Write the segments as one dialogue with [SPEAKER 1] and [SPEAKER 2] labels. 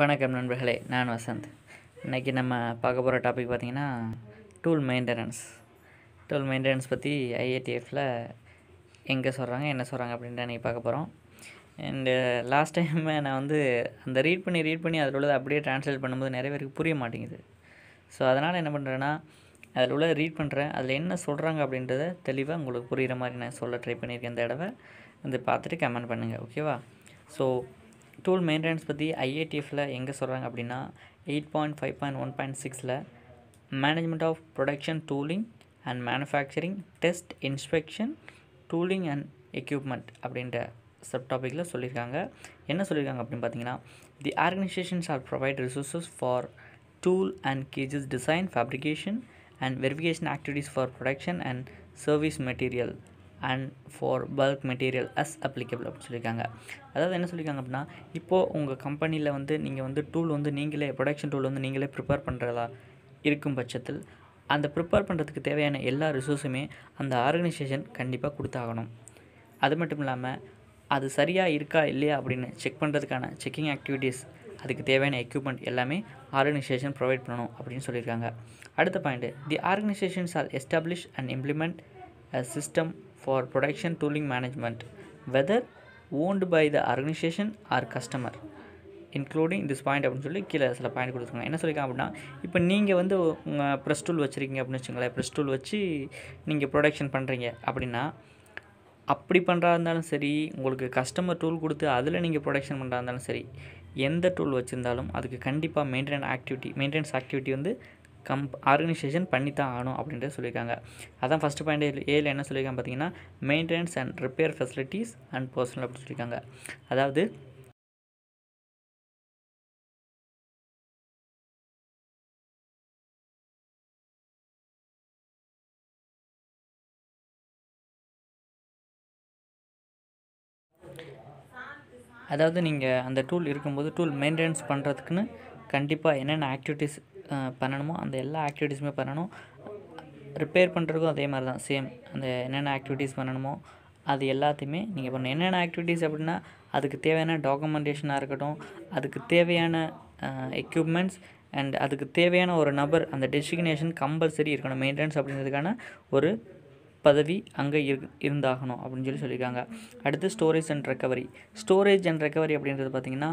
[SPEAKER 1] வணக்கம் நண்பர்களே நான் வசந்த் இன்றைக்கி நம்ம பார்க்க போகிற டாபிக் பார்த்திங்கன்னா டூல் மெயின்டெனன்ஸ் டூல் மெயின்டெனன்ஸ் பற்றி ஐஏடிஎஃப்பில் எங்கே சொல்கிறாங்க என்ன சொல்கிறாங்க அப்படின்ட்டு இன்றைக்கி பார்க்க போகிறோம் அண்டு லாஸ்ட் டைம் நான் வந்து அந்த ரீட் பண்ணி ரீட் பண்ணி அதில் உள்ளதை அப்படியே ட்ரான்ஸ்லேட் பண்ணும்போது நிறைய பேருக்கு புரிய மாட்டேங்குது ஸோ அதனால் என்ன பண்ணுறேன்னா அதில் உள்ள ரீட் பண்ணுறேன் அதில் என்ன சொல்கிறாங்க அப்படின்றத தெளிவாக உங்களுக்கு புரிகிற மாதிரி நான் சொல்ல ட்ரை பண்ணியிருக்கேன் இந்த தடவை வந்து பார்த்துட்டு கமெண்ட் பண்ணுங்கள் ஓகேவா ஸோ டூல் மெயின்டெனன்ஸ் பற்றி ஐஐடிஎஃப்பில் எங்கே சொல்கிறாங்க அப்படின்னா eight point five point one point சிக்ஸில் management of production tooling and manufacturing test inspection tooling and equipment அப்படின்ற சப் டாப்பிக்கில் சொல்லியிருக்காங்க என்ன சொல்லியிருக்காங்க அப்படின்னு பார்த்தீங்கன்னா the organisations are provide resources for tool and gauges design fabrication and verification activities for production and service material and for bulk material as applicable அப்படின்னு சொல்லியிருக்காங்க அதாவது என்ன சொல்லியிருக்காங்க அப்படின்னா இப்போது உங்கள் கம்பெனியில் வந்து நீங்கள் வந்து டூல் வந்து நீங்களே ப்ரொடக்ஷன் டூல் வந்து நீங்களே ப்ரிப்பேர் பண்ணுறதா இருக்கும் பட்சத்தில் அந்த ப்ரிப்பேர் பண்ணுறதுக்கு தேவையான எல்லா ரிசோர்ஸுமே அந்த ஆர்கனைசேஷன் கண்டிப்பாக கொடுத்தாகணும் அது மட்டும் இல்லாமல் அது சரியாக இருக்கா இல்லையா அப்படின்னு செக் பண்ணுறதுக்கான செக்கிங் ஆக்டிவிட்டீஸ் அதுக்கு தேவையான எக்யூப்மெண்ட் எல்லாமே ஆர்கனைசேஷன் ப்ரொவைட் பண்ணணும் அப்படின்னு சொல்லியிருக்காங்க அடுத்த point the organisations are establish and implement system for production tooling management, whether owned by the organisation or customer including this point அப்படின்னு சொல்லி கீழே சில பாயிண்ட் கொடுத்துருக்காங்க என்ன சொல்லியிருக்காங்க அப்படின்னா இப்போ நீங்கள் வந்து உங்கள் ப்ரெஸ் டூல் வச்சுருக்கீங்க அப்படின்னு வச்சுங்களேன் ப்ரெஸ் டூல் வச்சு நீங்கள் ப்ரொடக்ஷன் பண்ணுறீங்க அப்படின்னா அப்படி பண்ணுறா இருந்தாலும் சரி உங்களுக்கு கஸ்டமர் டூல் கொடுத்து அதில் நீங்கள் ப்ரொடக்ஷன் பண்ணுறா இருந்தாலும் சரி எந்த டூல் வச்சுருந்தாலும் அதுக்கு கண்டிப்பாக மெயின்டெனன் ஆக்டிவிட்டி மெயின்டெனன்ஸ் ஆக்டிவிட்டி வந்து கம்ப் ஆர்கனைசேஷன் பண்ணி தான் ஆகணும் அப்படின்றது சொல்லியிருக்காங்க அதான் ஃபஸ்ட் பாயிண்ட் ஏழில் என்ன சொல்லியிருக்காங்க பார்த்தீங்கன்னா maintenance and repair facilities and personnel அப்படின்னு சொல்லியிருக்காங்க அதாவது அதாவது நீங்கள் அந்த டூல் இருக்கும்போது டூல் மெயின்டெனன்ஸ் பண்ணுறதுக்குன்னு கண்டிப்பாக என்னென்ன ஆக்டிவிட்டீஸ் பண்ணணுமோ அந்த எல்லா ஆக்டிவிட்டீஸுமே பண்ணணும் ரிப்பேர் பண்ணுறதுக்கும் அதே மாதிரி தான் சேம் அந்த என்னென்ன ஆக்டிவிட்டீஸ் பண்ணணுமோ அது எல்லாத்தையுமே நீங்கள் பண்ணணும் என்னென்ன ஆக்டிவிட்டீஸ் அப்படின்னா அதுக்கு தேவையான டாக்குமெண்டேஷனாக இருக்கட்டும் அதுக்கு தேவையான எக்யூப்மெண்ட்ஸ் அண்ட் அதுக்கு தேவையான ஒரு நபர் அந்த டெசிக்னேஷன் கம்பல்சரி இருக்கணும் மெயின்டெனன்ஸ் அப்படிங்கிறதுக்கான ஒரு பதவி அங்கே இரு இருந்தாகணும் அப்படின்னு சொல்லி சொல்லியிருக்காங்க அடுத்து storage and recovery storage and recovery அப்படின்றது பார்த்திங்கன்னா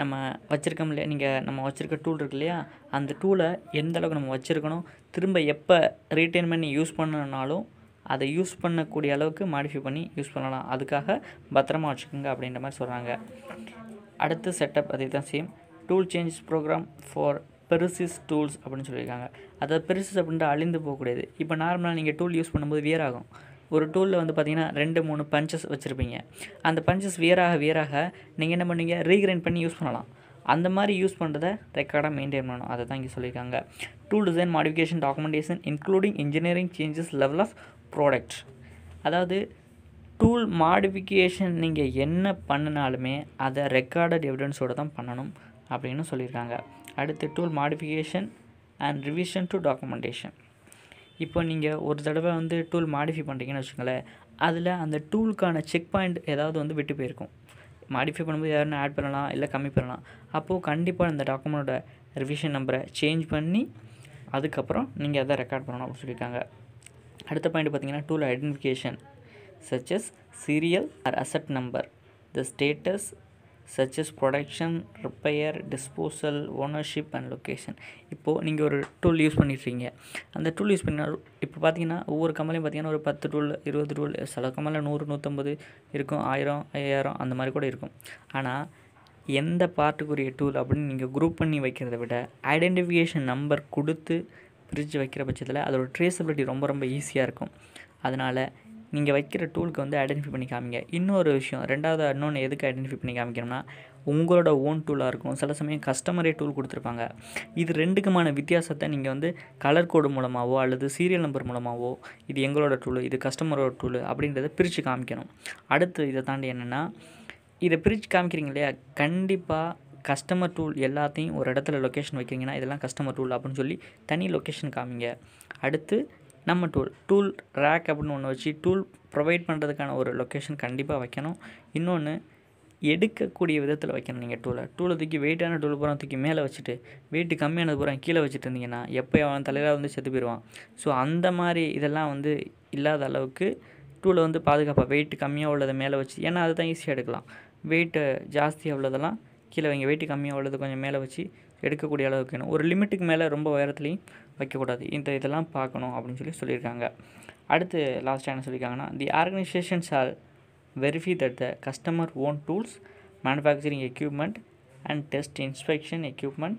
[SPEAKER 1] நம்ம வச்சுருக்கோம் இல்லையா நீங்கள் நம்ம வச்சுருக்க டூல் இருக்கு இல்லையா அந்த டூலை எந்த அளவுக்கு நம்ம வச்சுருக்கணும் திரும்ப எப்போ ரீட்டைன் பண்ணி யூஸ் பண்ணனாலும் அதை யூஸ் பண்ணக்கூடிய அளவுக்கு மாடிஃபை பண்ணி யூஸ் பண்ணலாம் அதுக்காக பத்திரமா வச்சுக்கோங்க அப்படின்ற மாதிரி சொல்கிறாங்க அடுத்து செட்டப் அதே தான் same tool change program for பெருசிஸ் டூல்ஸ் அப்படின்னு சொல்லியிருக்காங்க அதாவது பெருசிஸ் அப்படின்ட்டு அழிந்து போகக்கூடியது இப்போ நார்மலாக நீங்கள் டூல் யூஸ் பண்ணும்போது வியர் ஆகும் ஒரு டூலில் வந்து பார்த்திங்கன்னா ரெண்டு மூணு பஞ்சஸ் வச்சுருப்பீங்க அந்த பஞ்சஸ் வியராக வியராக நீங்கள் என்ன பண்ணுவீங்க ரீகிரைண்ட் பண்ணி யூஸ் பண்ணலாம் அந்த மாதிரி யூஸ் பண்ணுறத ரெக்கார்டாக மெயின்டைன் பண்ணணும் அதை தான் இங்கே சொல்லியிருக்காங்க tool design modification documentation including engineering changes level of product அதாவது டூல் மாடிஃபிகேஷன் நீங்கள் என்ன பண்ணினாலுமே அதை ரெக்கார்டட் எவிடன்ஸோடு தான் பண்ணணும் அப்படின்னு சொல்லியிருக்காங்க அடுத்து tool modification and revision to documentation இப்போ நீங்கள் ஒரு தடவை வந்து டூல் மாடிஃபை பண்ணுறீங்கன்னு வச்சுக்கோங்களேன் அதில் அந்த டூலுக்கான செக் பாயிண்ட் ஏதாவது வந்து விட்டு போயிருக்கும் மாடிஃபை பண்ணும்போது யாருன்னு ஆட் பண்ணலாம் இல்லை கம்மி பண்ணலாம் அப்போது கண்டிப்பாக அந்த டாக்குமெண்ட்டோட ரிவிஷன் நம்பரை சேஞ்ச் பண்ணி அதுக்கப்புறம் நீங்கள் அதை ரெக்கார்ட் பண்ணணும் அப்படின்னு சொல்லியிருக்காங்க அடுத்த பாயிண்ட் பார்த்தீங்கன்னா tool identification such as serial or asset number the status such as production, repair, disposal, ownership and location இப்போது நீங்கள் ஒரு டூல் யூஸ் பண்ணிட்டுருங்க அந்த டூல் யூஸ் பண்ண இப்போ பார்த்தீங்கன்னா ஒவ்வொரு கம்பெனியும் பார்த்தீங்கன்னா ஒரு பத்து டூல் இருபது டூல் சில கம்பெனியில் நூறு நூற்றம்பது இருக்கும் ஆயிரம் ஐயாயிரம் அந்த மாதிரி கூட இருக்கும் ஆனால் எந்த பார்ட்டுக்குரிய டூல் அப்படின்னு நீங்கள் குரூப் பண்ணி வைக்கிறத விட ஐடென்டிஃபிகேஷன் நம்பர் கொடுத்து பிரித்து வைக்கிற பட்சத்தில் அதோடய ட்ரேசபிலிட்டி ரொம்ப ரொம்ப ஈஸியாக இருக்கும் அதனால் நீங்கள் வைக்கிற டூலுக்கு வந்து ஐடென்டிஃபை பண்ணி காமிங்க இன்னொரு விஷயம் ரெண்டாவது இன்னொன்று எதுக்கு ஐடென்டிஃபை பண்ணி காமிக்கணும்னா உங்களோட ஓன் டூலாக இருக்கும் சில சமயம் கஸ்டமரே டூல் கொடுத்துருப்பாங்க இது ரெண்டுக்குமான வித்தியாசத்தை நீங்கள் வந்து கலர் கோடு மூலமாகவோ அல்லது சீரியல் நம்பர் மூலமாகவோ இது எங்களோட டூலு இது கஸ்டமரோட டூலு அப்படின்றத பிரித்து காமிக்கணும் அடுத்து இதை தாண்டி என்னென்னா இதை பிரித்து காமிக்கிறீங்க இல்லையா கண்டிப்பாக கஸ்டமர் டூல் எல்லாத்தையும் ஒரு இடத்துல லொக்கேஷன் வைக்கிறீங்கன்னா இதெல்லாம் கஸ்டமர் டூல் அப்படின்னு சொல்லி தனி லொக்கேஷன் காமிங்க அடுத்து நம்ம டூல் டூல் ரேக் அப்படின்னு ஒன்று வச்சு டூல் ப்ரொவைட் பண்ணுறதுக்கான ஒரு லொக்கேஷன் கண்டிப்பாக வைக்கணும் இன்னொன்று எடுக்கக்கூடிய விதத்தில் வைக்கணும் நீங்கள் டூலை டூலை தூக்கி வெயிட்டான டூல் பூரா தூக்கி மேலே வச்சுட்டு வெயிட்டு கம்மியானது பூரா கீழே வச்சுட்டு இருந்தீங்கன்னா எப்போ அவன் தலையில் வந்து செத்து போயிடுவான் ஸோ அந்த மாதிரி இதெல்லாம் வந்து இல்லாத அளவுக்கு டூலை வந்து பாதுகாப்பாக வெயிட் கம்மியாக உள்ளதை மேலே வச்சு ஏன்னா அதுதான் ஈஸியாக எடுக்கலாம் வெயிட்டு ஜாஸ்தியாக உள்ளதெல்லாம் கீழே வைங்க வெயிட்டு கம்மியாக உள்ளது கொஞ்சம் மேலே வச்சு எடுக்கக்கூடிய அளவுக்கு வேணும் ஒரு லிமிட்டுக்கு மேலே ரொம்ப உயரத்துலையும் வைக்கக்கூடாது இந்த இதெல்லாம் பார்க்கணும் அப்படின்னு சொல்லி சொல்லியிருக்காங்க அடுத்து லாஸ்ட்டாக என்ன சொல்லியிருக்காங்கன்னா the organisations are verify that the customer own tools manufacturing equipment and test inspection equipment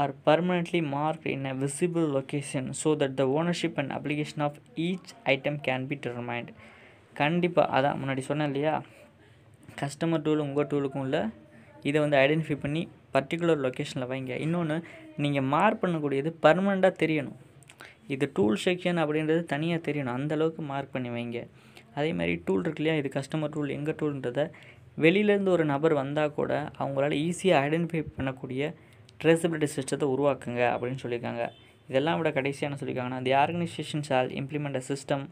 [SPEAKER 1] are permanently mark in a visible location so that the ownership and application of each item can be determined கண்டிப்பாக அதான் முன்னாடி சொன்னேன் இல்லையா customer tool உங்கள் டூலுக்கும் இல்லை இதை வந்து identify பண்ணி பர்டிகுலர் லொக்கேஷனில் வைங்க இன்னொன்று நீங்கள் மார்க் பண்ணக்கூடியது பர்மனெண்ட்டாக தெரியணும் இது டூல் செக்ஷன் அப்படின்றது தனியாக தெரியணும் அந்தளவுக்கு மார்க் பண்ணி வைங்க அதே மாதிரி டூல் இருக்கு இல்லையா இது கஸ்டமர் டூல் எங்கள் டூல்ன்றதை வெளியிலேருந்து ஒரு நபர் வந்தால் கூட அவங்களால ஈஸியாக ஐடென்டிஃபை பண்ணக்கூடிய ட்ரெஸபிலிட்டி சிஸ்டத்தை உருவாக்குங்க அப்படின்னு சொல்லியிருக்காங்க இதெல்லாம் விட கடைசியான சொல்லியிருக்காங்கன்னா the organisation shall implement a system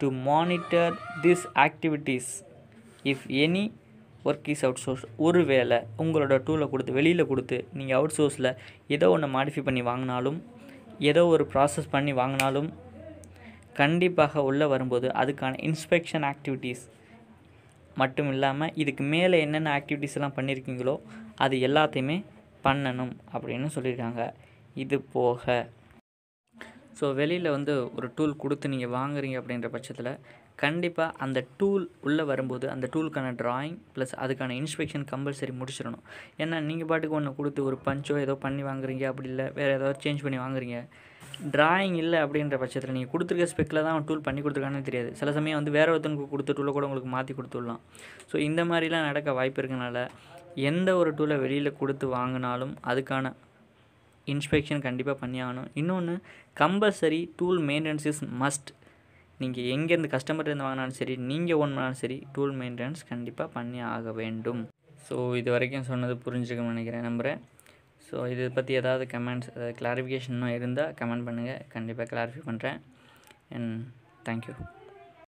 [SPEAKER 1] to monitor this activities if any work is outsource ஒரு வேலை உங்களோட டூலை கொடுத்து வெளியில் கொடுத்து நீங்கள் அவுட் சோர்ஸில் ஏதோ ஒன்று மாடிஃபை பண்ணி வாங்கினாலும் ஏதோ ஒரு ப்ராசஸ் பண்ணி வாங்கினாலும் கண்டிப்பாக உள்ளே வரும்போது அதுக்கான இன்ஸ்பெக்ஷன் ஆக்டிவிட்டீஸ் மட்டும் இல்லாமல் இதுக்கு மேலே என்னென்ன ஆக்டிவிட்டீஸ்லாம் பண்ணியிருக்கீங்களோ அது எல்லாத்தையுமே பண்ணணும் அப்படின்னு சொல்லியிருக்காங்க இது போக ஸோ வெளியில் வந்து ஒரு டூல் கொடுத்து நீங்கள் வாங்குறீங்க அப்படின்ற பட்சத்தில் கண்டிப்பாக அந்த டூல் உள்ளே வரும்போது அந்த டூலுக்கான ட்ராயிங் ப்ளஸ் அதுக்கான இன்ஸ்பெக்ஷன் கம்பல்சரி முடிச்சிடணும் ஏன்னா நீங்கள் பாட்டுக்கு ஒன்று கொடுத்து ஒரு பஞ்சோ ஏதோ பண்ணி வாங்குறீங்க அப்படி இல்லை வேறு ஏதாவது சேஞ்ச் பண்ணி வாங்குறீங்க ட்ராயிங் இல்லை அப்படின்ற பட்சத்தில் நீங்கள் கொடுத்துருக்க ஸ்பெக்கில் தான் அவன் டூல் பண்ணி கொடுத்துருக்கானே தெரியாது சில சமயம் வந்து வேறு ஒருத்தனுக்கு கொடுத்த டூலை கூட உங்களுக்கு மாற்றி கொடுத்துடலாம் ஸோ இந்த மாதிரிலாம் நடக்க வாய்ப்பு இருக்கனால எந்த ஒரு டூலை வெளியில் கொடுத்து வாங்கினாலும் அதுக்கான இன்ஸ்பெக்ஷன் கண்டிப்பாக பண்ணி ஆகணும் இன்னொன்று compulsory tool maintenance is must நீங்கள் எங்கேருந்து கஸ்டமர்லேருந்து வாங்கினாலும் சரி நீங்கள் ஓன் பண்ணாலும் சரி டூல் மெயின்டெனன்ஸ் கண்டிப்பாக பண்ணி ஆக வேண்டும் ஸோ இது வரைக்கும் சொன்னது புரிஞ்சுக்கணும்னு நினைக்கிறேன் நம்புகிறேன் ஸோ இதை பற்றி ஏதாவது கமெண்ட்ஸ் ஏதாவது கிளாரிஃபிகேஷன் இருந்தால் கமெண்ட் பண்ணுங்கள் கண்டிப்பாக கிளாரிஃபை பண்ணுறேன் அண்ட் தேங்க்யூ